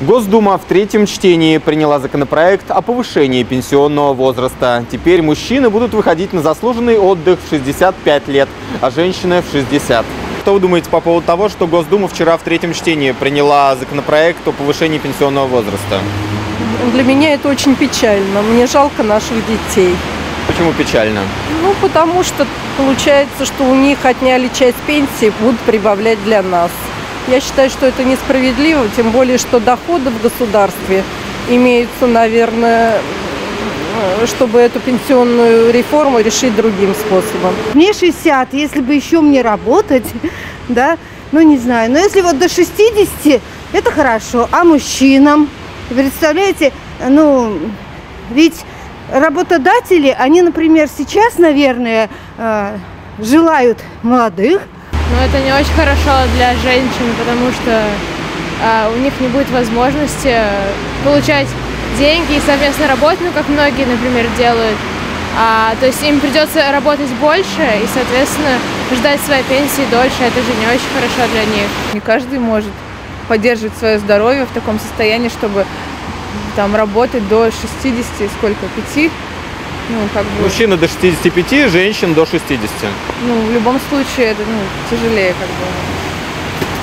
Госдума в третьем чтении приняла законопроект о повышении пенсионного возраста. Теперь мужчины будут выходить на заслуженный отдых в 65 лет, а женщины в 60. Что вы думаете по поводу того, что Госдума вчера в третьем чтении приняла законопроект о повышении пенсионного возраста? Для меня это очень печально. Мне жалко наших детей. Почему печально? Ну, потому что получается, что у них отняли часть пенсии, будут прибавлять для нас. Я считаю, что это несправедливо, тем более, что доходы в государстве имеются, наверное, чтобы эту пенсионную реформу решить другим способом. Мне 60, если бы еще мне работать, да, ну не знаю. Но если вот до 60, это хорошо. А мужчинам? Представляете, ну, ведь работодатели, они, например, сейчас, наверное, э, желают молодых, но это не очень хорошо для женщин, потому что а, у них не будет возможности получать деньги и совместно работать, ну, как многие, например, делают. А, то есть им придется работать больше и, соответственно, ждать своей пенсии дольше. Это же не очень хорошо для них. Не каждый может поддерживать свое здоровье в таком состоянии, чтобы там работать до 60, сколько, 5 ну, как бы... Мужчина до 65, женщин до 60. Ну, в любом случае, это ну, тяжелее как бы.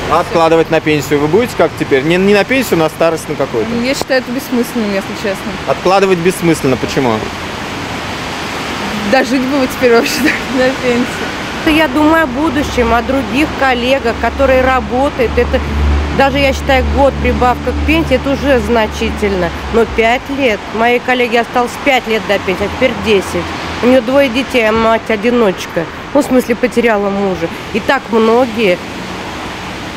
А откладывать на пенсию вы будете как теперь? Не, не на пенсию, на старость на какой-то? Я считаю это бессмысленным, если честно. Откладывать бессмысленно. Почему? Дожить бы вы теперь вообще на пенсию. Я думаю о будущем, о других коллегах, которые работают. Это даже, я считаю, год прибавка к пенсии, это уже значительно. Но 5 лет. Моей коллеге осталось 5 лет до пенсии, а теперь 10. У нее двое детей, а мать-одиночка. Ну, в смысле, потеряла мужа. И так многие.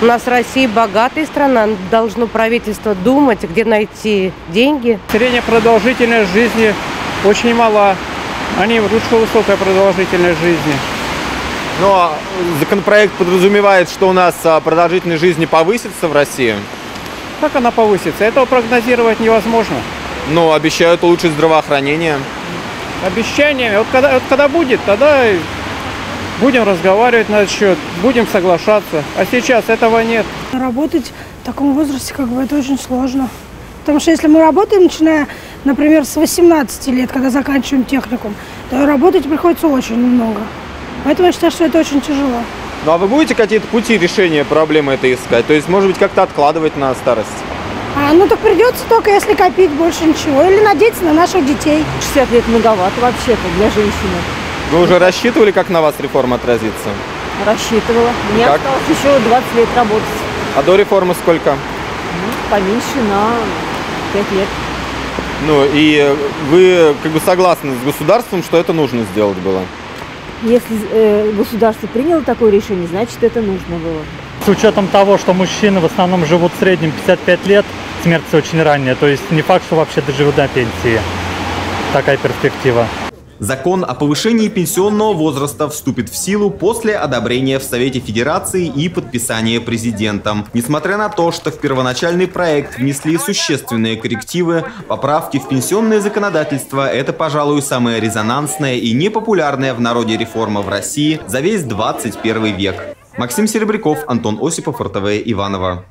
У нас Россия богатая страна, должно правительство думать, где найти деньги. Средняя продолжительность жизни очень мала. Они лучше высокая продолжительность жизни. Но законопроект подразумевает, что у нас а, продолжительность жизни повысится в России. Как она повысится? Этого прогнозировать невозможно. Но обещают улучшить здравоохранение. Обещаниями. Вот когда, вот когда будет, тогда будем разговаривать на этот счет, будем соглашаться. А сейчас этого нет. Работать в таком возрасте, как бы, это очень сложно. Потому что если мы работаем, начиная, например, с 18 лет, когда заканчиваем техникум, то работать приходится очень много. Поэтому я считаю, что это очень тяжело. Ну а вы будете какие-то пути решения проблемы это искать? То есть, может быть, как-то откладывать на старость? А, ну так придется только, если копить больше ничего. Или надеяться на наших детей. 60 лет многовато вообще-то для женщины. Вы уже рассчитывали, как на вас реформа отразится? Рассчитывала. Мне как? осталось еще 20 лет работать. А до реформы сколько? Ну, поменьше на 5 лет. Ну и вы как бы согласны с государством, что это нужно сделать было? Если э, государство приняло такое решение, значит это нужно было. С учетом того, что мужчины в основном живут в среднем 55 лет, смерть очень ранняя, то есть не факт, что вообще доживут до пенсии. Такая перспектива. Закон о повышении пенсионного возраста вступит в силу после одобрения в Совете Федерации и подписания президентом. Несмотря на то, что в первоначальный проект внесли существенные коррективы, поправки в пенсионное законодательство – это, пожалуй, самая резонансная и непопулярная в народе реформа в России за весь 21 век. Максим Серебряков, Антон Осипов, РТВ Иваново.